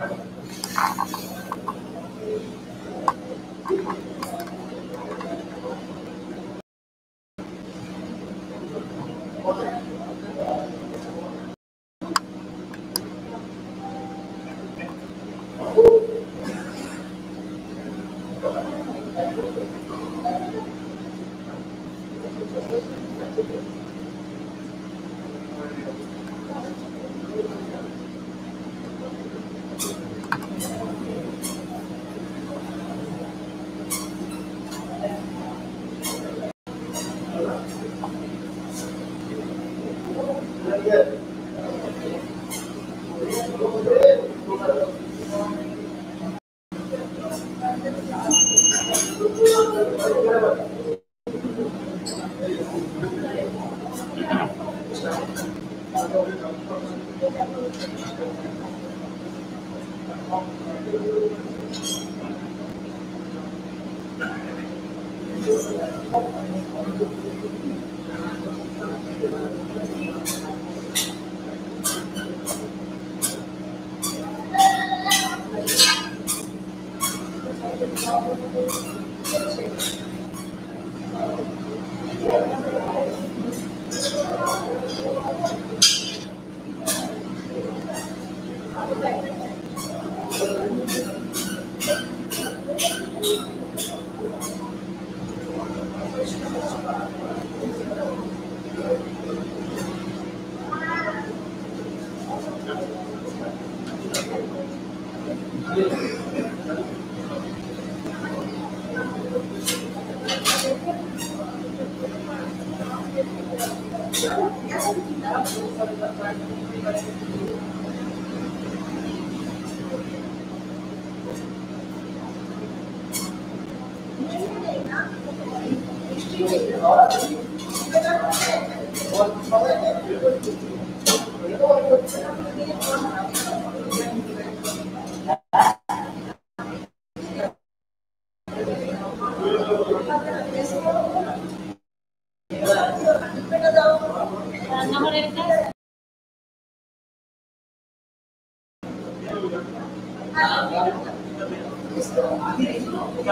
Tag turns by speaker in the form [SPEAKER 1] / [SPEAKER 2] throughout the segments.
[SPEAKER 1] Thank you.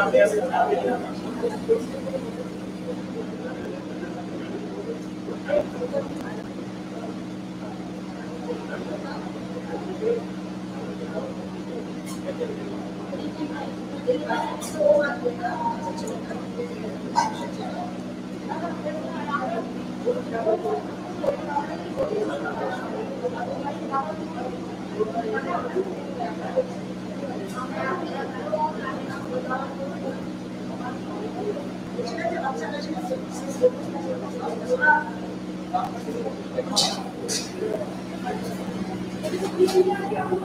[SPEAKER 2] cabeça. Yang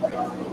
[SPEAKER 2] Gracias.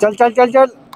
[SPEAKER 2] चल चल चल चल।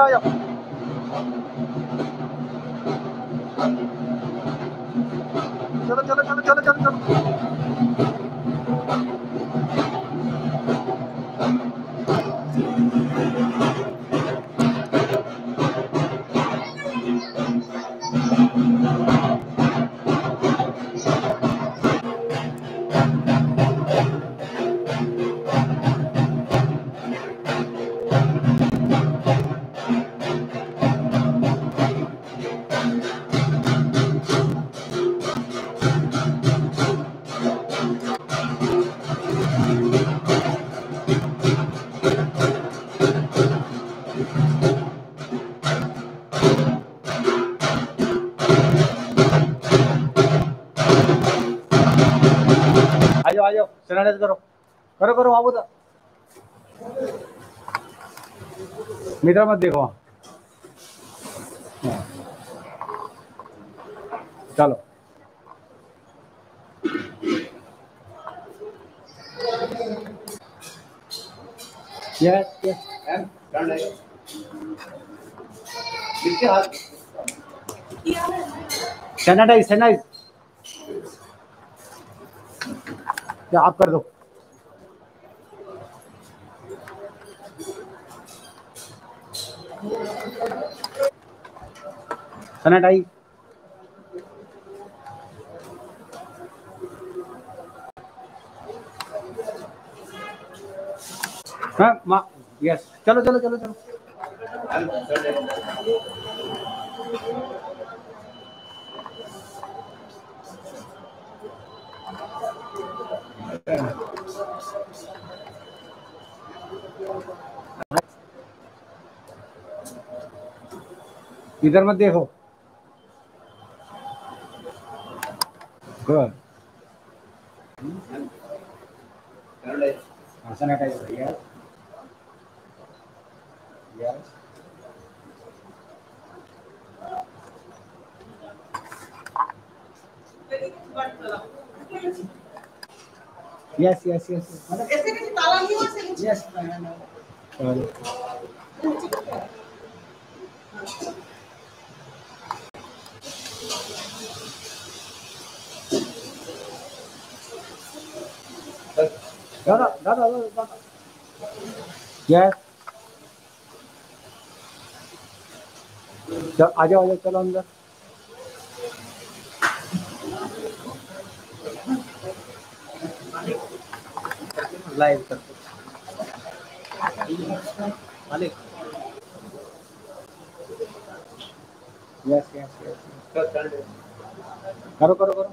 [SPEAKER 2] 要要。जाओ आ जाओ सैनिटाइज करो। करो करो, बाबू तो मीटर मत देखो। चलो। यस यस सैनिटाइज सैनिटाइज क्या आप कर दो। सैनिटाइज हाँ यस चलो चलो चलो चलो। इधर मत देखो। Good
[SPEAKER 3] right.
[SPEAKER 2] Sanitise yes yes yes yes yes
[SPEAKER 4] ऐसे कैसे ताला नहीं हुआ से
[SPEAKER 2] यस दादा दादा दादा यस चल आ जाओ आ जाओ चलो अंदर लाइव कर करो करो करो।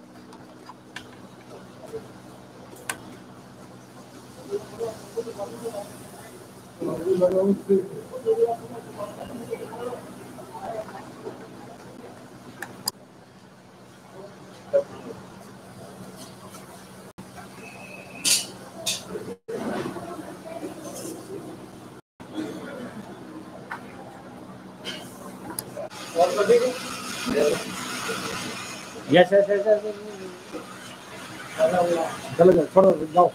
[SPEAKER 2] यस यस यस यस चलो चलो जाओ